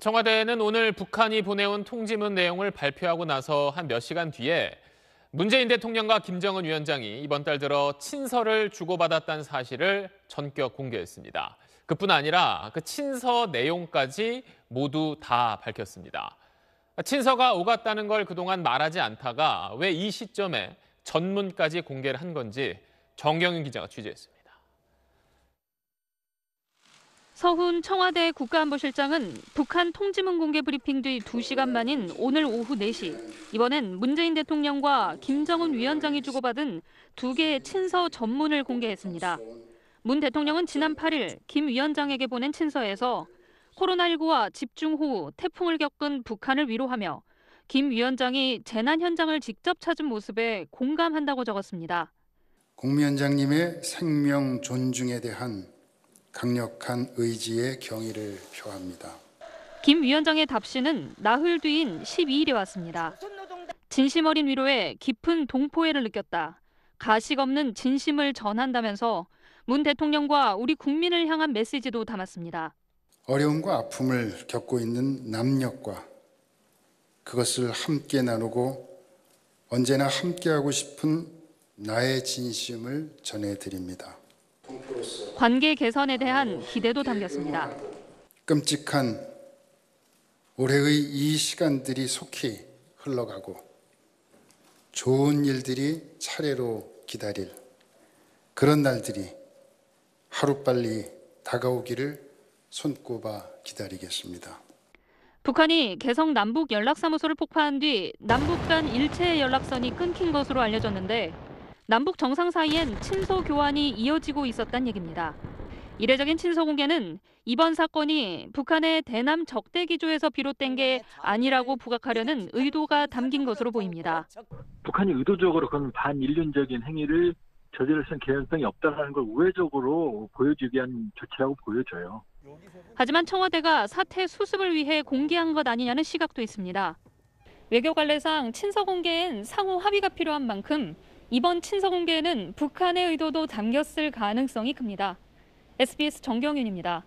청와대는 오늘 북한이 보내온 통지문 내용을 발표하고 나서 한 몇 시간 뒤에 문재인 대통령과 김정은 위원장이 이번 달 들어 친서를 주고받았다는 사실을 전격 공개했습니다. 그뿐 아니라 그 친서 내용까지 모두 다 밝혔습니다. 친서가 오갔다는 걸 그동안 말하지 않다가 왜 이 시점에 전문까지 공개를 한 건지 정경윤 기자가 취재했습니다. 서훈 청와대 국가안보실장은 북한 통지문 공개 브리핑 뒤 2시간 만인 오늘 오후 4시 이번엔 문재인 대통령과 김정은 위원장이 주고받은 두 개의 친서 전문을 공개했습니다. 문 대통령은 지난 8일 김 위원장에게 보낸 친서에서 코로나19와 집중호우, 태풍을 겪은 북한을 위로하며 김 위원장이 재난 현장을 직접 찾은 모습에 공감한다고 적었습니다. 공 위원장님의 생명 존중에 대한 강력한 의지의 경의를 표합니다. 김 위원장의 답시는 나흘 뒤인 12일에 왔습니다. 진심 어린 위로에 깊은 동포애를 느꼈다. 가식 없는 진심을 전한다면서 문 대통령과 우리 국민을 향한 메시지도 담았습니다. 어려움과 아픔을 겪고 있는 남녀과 그것을 함께 나누고 언제나 함께하고 싶은 나의 진심을 전해드립니다. 관계 개선에 대한 기대도 담겼습니다. 끔찍한 올해의 이 시간들이 속히 흘러가고 좋은 일들이 차례로 기다릴 그런 날들이 하루빨리 다가오기를 손꼽아 기다리겠습니다. 북한이 개성 남북 연락사무소를 폭파한 뒤 남북 간 일체 연락선이 끊긴 것으로 알려졌는데 남북 정상 사이엔 친서 교환이 이어지고 있었단 얘기입니다. 이례적인 친서 공개는 이번 사건이 북한의 대남 적대 기조에서 비롯된 게 아니라고 부각하려는 의도가 담긴 것으로 보입니다. 북한이 의도적으로 그런 반인륜적인 행위를 저질렀을 개연성이 없다는 걸 우회적으로 보여주기 위한 조치라고 보여져요. 하지만 청와대가 사태 수습을 위해 공개한 것 아니냐는 시각도 있습니다. 외교 관례상 친서 공개엔 상호 합의가 필요한 만큼 이번 친서 공개에는 북한의 의도도 담겼을 가능성이 큽니다. SBS 정경윤입니다.